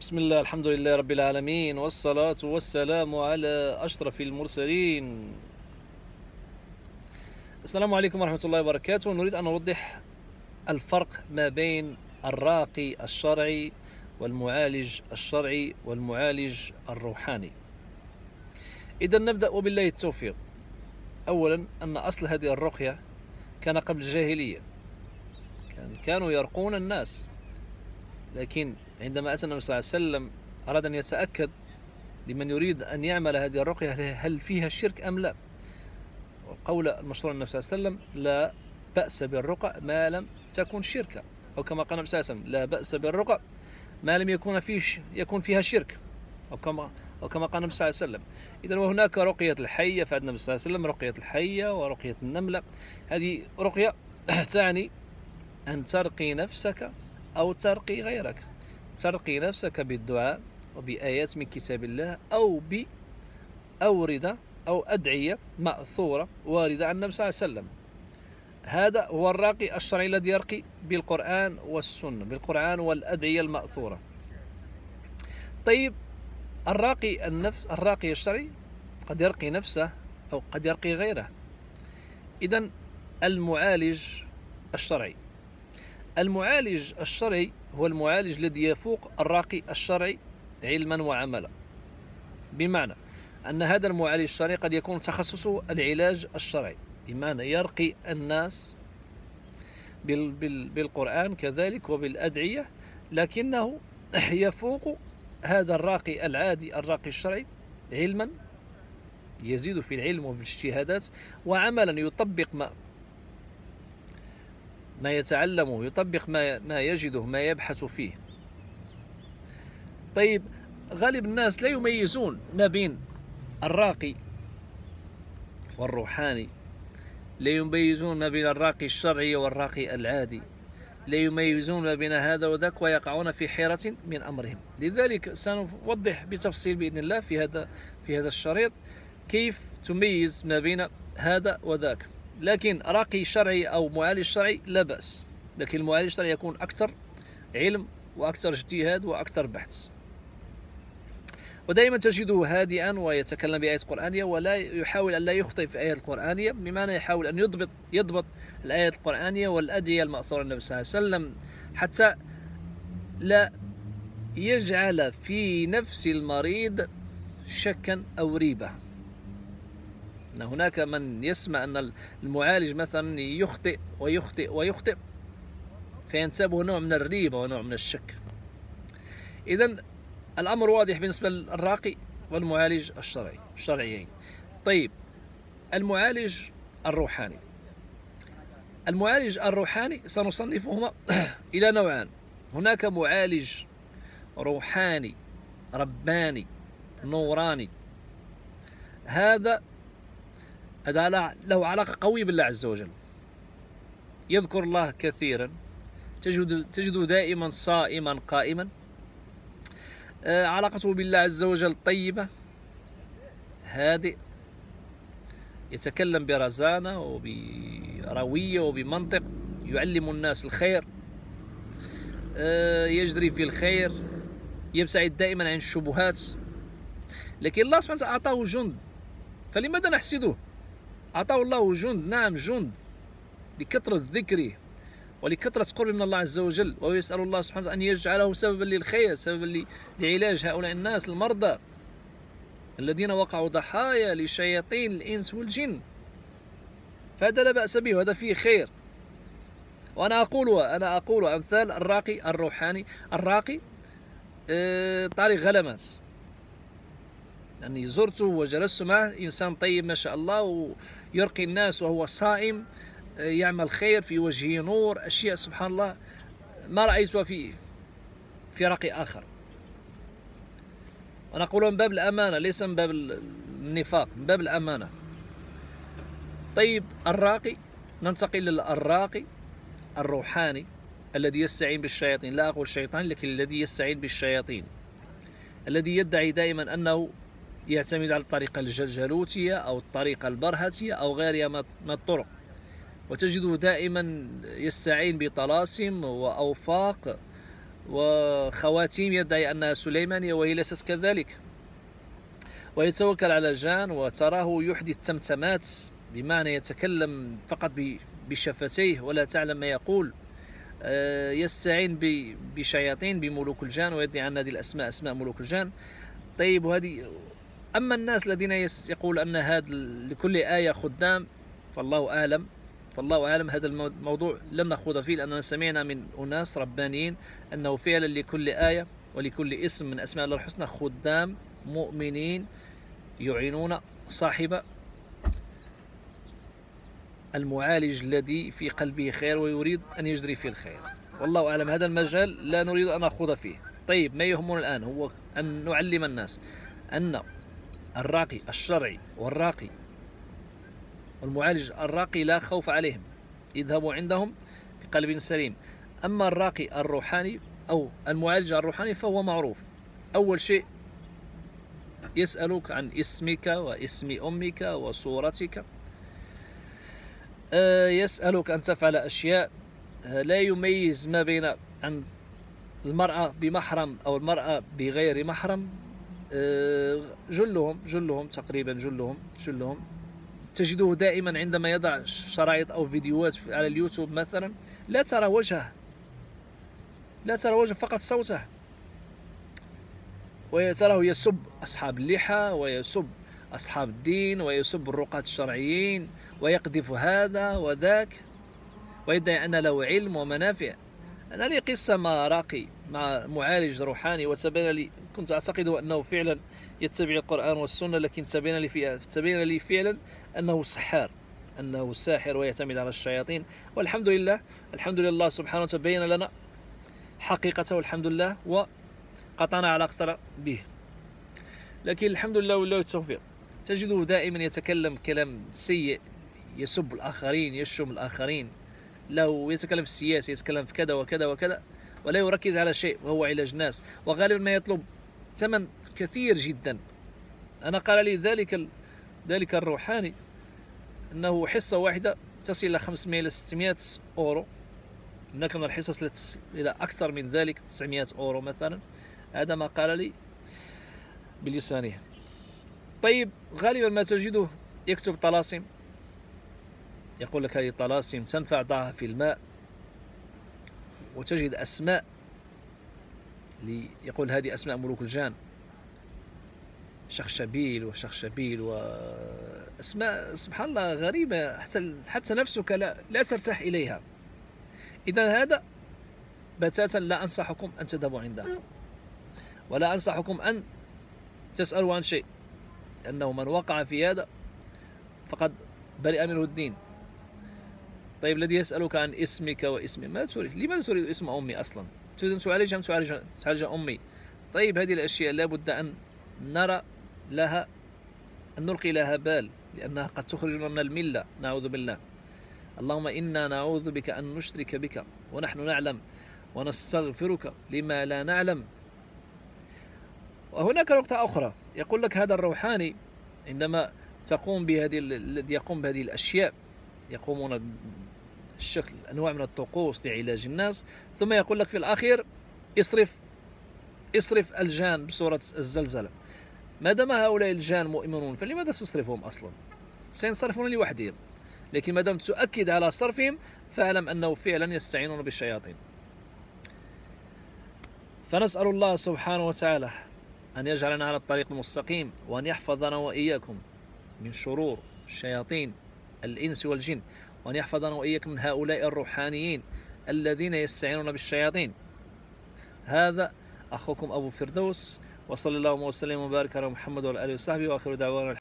بسم الله الحمد لله رب العالمين والصلاة والسلام على أشرف المرسلين. السلام عليكم ورحمة الله وبركاته. نريد أن نوضح الفرق ما بين الراقي الشرعي والمعالج الشرعي والمعالج الروحاني. إذا نبدأ وبالله التوفيق. أولا أن أصل هذه الرقية كان قبل الجاهلية. كان كانوا يرقون الناس. لكن عندما أتى النبي صلى الله عليه وسلم أراد أن يتأكد لمن يريد أن يعمل هذه الرقية هل فيها شرك أم لا؟ قول المشهور النبي صلى الله عليه وسلم لا بأس بالرقى ما لم تكن شركا. أو كما قال النبي صلى الله عليه وسلم لا بأس بالرقى ما لم يكون فيه يكون فيها شرك. أو كما أو كما قال النبي صلى الله عليه وسلم. إذا وهناك رقية الحية فعند النبي صلى الله عليه وسلم رقية الحية ورقية النملة. هذه رقية تعني أن ترقي نفسك أو ترقي غيرك. ترقي نفسك بالدعاء وبآيات من كتاب الله أو بأوردة أو أدعية مأثورة واردة عن النبي صلى الله عليه وسلم. هذا هو الراقي الشرعي الذي يرقي بالقرآن والسنة بالقرآن والأدعية المأثورة. طيب الراقي النفس الراقي الشرعي قد يرقي نفسه أو قد يرقي غيره. إذا المعالج الشرعي. المعالج الشرعي هو المعالج الذي يفوق الراقي الشرعي علما وعملا. بمعنى أن هذا المعالج الشرعي قد يكون تخصصه العلاج الشرعي. بمعنى يرقي الناس بالقرآن كذلك وبالأدعية لكنه يفوق هذا الراقي العادي الراقي الشرعي علما يزيد في العلم وفي الاجتهادات وعملا يطبق ما ما يتعلمه يطبق ما ما يجده ما يبحث فيه. طيب غالب الناس لا يميزون ما بين الراقي والروحاني لا يميزون ما بين الراقي الشرعي والراقي العادي لا يميزون ما بين هذا وذاك ويقعون في حيرة من أمرهم. لذلك سنوضح بتفصيل بإذن الله في هذا في هذا الشريط كيف تميز ما بين هذا وذاك. لكن راقي شرعي أو معالج شرعي لا بأس. لكن المعالج الشرعي يكون أكثر علم وأكثر اجتهاد وأكثر بحث. ودائما تجده هادئا ويتكلم بآيات قرآنية ولا يحاول أن لا يخطئ في الآيات القرآنية بمعنى يحاول أن يضبط يضبط الآيات القرآنية والأدعية المأثورة النبي صلى الله عليه وسلم حتى لا يجعل في نفس المريض شكا أو ريبة. أن هناك من يسمع أن المعالج مثلا يخطئ ويخطئ ويخطئ فينتابه نوع من الريبة ونوع من الشك. إذا الأمر واضح بالنسبة للراقي والمعالج الشرعي الشرعيين. طيب المعالج الروحاني. المعالج الروحاني سنصنفهما إلى نوعان. هناك معالج روحاني رباني نوراني. هذا هذا له علاقة قوية بالله عز وجل. يذكر الله كثيرا. تجد تجده دائما صائما قائما. آه، علاقته بالله عز وجل طيبة هادئ يتكلم برزانة وبروية وبمنطق. يعلم الناس الخير. آه، يجري في الخير. يبتعد دائما عن الشبهات. لكن الله سبحانه وتعالى أعطاه جند. فلماذا نحسده؟ أعطاه الله جند نعم جند. لكثرة ذكره ولكثرة قرب من الله عز وجل وهو يسأل الله سبحانه وتعالى أن يجعله سببا للخير سببا لعلاج هؤلاء الناس المرضى الذين وقعوا ضحايا لشياطين الإنس والجن. فهذا لا بأس به وهذا فيه خير. وأنا أقول أنا أقول أمثال الراقي الروحاني الراقي آه، طارق غلماس. يعني زرته وجلست معه إنسان طيب ما شاء الله ويرقي الناس وهو صائم يعمل خير في وجهه نور أشياء سبحان الله ما رأيتها في في رقي آخر. أنا أقول من باب الأمانة ليس من باب النفاق من باب الأمانة. طيب الراقي ننتقل للراقي الروحاني الذي يستعين بالشياطين. لا أقول الشيطان لكن الذي يستعين بالشياطين. الذي يدعي دائما أنه يعتمد على الطريقة الجلجلوتية أو الطريقة البرهتية أو غيرها من الطرق. وتجده دائما يستعين بطلاسم وأوفاق وخواتيم يدعي أنها سليمانية وهي ليست كذلك. ويتوكل على جان وتراه يحدث تمتمات بمعنى يتكلم فقط بشفتيه ولا تعلم ما يقول. آه، يستعين بشياطين بملوك الجان ويدعي أن هذه الأسماء أسماء ملوك الجان. طيب وهذه أما الناس الذين يقول أن هذا لكل آية خدام فالله أعلم فالله أعلم هذا الموضوع لن نخوض فيه لأننا سمعنا من أناس ربانيين أنه فعلا لكل آية ولكل اسم من أسماء الله الحسنى خدام مؤمنين يعينون صاحب المعالج الذي في قلبه خير ويريد أن يجري فيه الخير. والله أعلم هذا المجال لا نريد أن نخوض فيه. طيب ما يهمنا الآن؟ هو أن نعلم الناس أن الراقي الشرعي والراقي. والمعالج الراقي لا خوف عليهم يذهبوا عندهم بقلب سليم. أما الراقي الروحاني أو المعالج الروحاني فهو معروف. أول شيء يسألك عن اسمك واسم أمك وصورتك. آه، يسألك أن تفعل أشياء آه، لا يميز ما بين عن المرأة بمحرم أو المرأة بغير محرم. جلهم جلهم تقريبا جلهم جلهم. تجده دائما عندما يضع شرائط أو فيديوهات على اليوتيوب مثلا لا ترى وجهه. لا ترى وجهه فقط صوته. وتراه يسب أصحاب اللحى ويسب أصحاب الدين ويسب الرقاة الشرعيين ويقذف هذا وذاك ويدعي أن له علم ومنافع. أنا لي قصة مع راقي مع معالج روحاني وتبين لي كنت أعتقد أنه فعلا يتبع القرآن والسنة لكن تبين لي في تبين لي فعلا أنه سحار أنه ساحر ويعتمد على الشياطين. والحمد لله الحمد لله سبحانه وتبين لنا حقيقته والحمد لله وقطعنا علاقتنا به. لكن الحمد لله والله التوفيق. تجده دائما يتكلم كلام سيء يسب الآخرين يشتم الآخرين. له يتكلم في السياسة يتكلم في كذا وكذا وكذا ولا يركز على شيء وهو علاج الناس وغالبا ما يطلب ثمن كثير جدا. أنا قال لي ذلك ذلك الروحاني أنه حصة واحدة تصل إلى 500 إلى 600 أورو. هناك من الحصص إلى أكثر من ذلك 900 أورو مثلا. هذا ما قال لي بلسانه. طيب غالبا ما تجده يكتب طلاسم. يقول لك هذه الطلاسم تنفع ضعها في الماء وتجد أسماء يقول هذه أسماء ملوك الجان. شخشبيل وشخشبيل وأسماء سبحان الله غريبة. حتى حتى نفسك لا, لا ترتاح إليها. إذا هذا بتاتا لا أنصحكم أن تذهبوا عنده. ولا أنصحكم أن تسألوا عن شيء. لأنه من وقع في هذا فقد برئ منه الدين. طيب الذي يسألك عن اسمك واسم ما تريد؟ لماذا تريد اسم أمي أصلا؟ تريد أن تعالج أم تعالج, تعالج أمي؟ طيب هذه الأشياء لابد أن نرى لها أن نلقي لها بال لأنها قد تخرجنا من الملة. نعوذ بالله. اللهم إنا نعوذ بك أن نشرك بك ونحن نعلم ونستغفرك لما لا نعلم. وهناك نقطة أخرى. يقول لك هذا الروحاني عندما تقوم بهذه الذي يقوم بهذه الأشياء يقومون الشكل أنواع من الطقوس لعلاج الناس. ثم يقول لك في الأخير اصرف اصرف الجان بصورة الزلزلة. ما دام هؤلاء الجان مؤمنون فلماذا تصرفهم أصلا؟ سينصرفون لوحدهم. لكن ما دام تؤكد على صرفهم فاعلم أنه فعلا يستعينون بالشياطين. فنسأل الله سبحانه وتعالى أن يجعلنا على الطريق المستقيم وأن يحفظنا وإياكم من شرور الشياطين الإنس والجن. وأن يحفظنا وإياكم من هؤلاء الروحانيين الذين يستعينون بالشياطين. هذا أخوكم أبو فردوس وصلى الله وسلم وبارك على محمد وعلى آله وصحبه وآخر دعوانا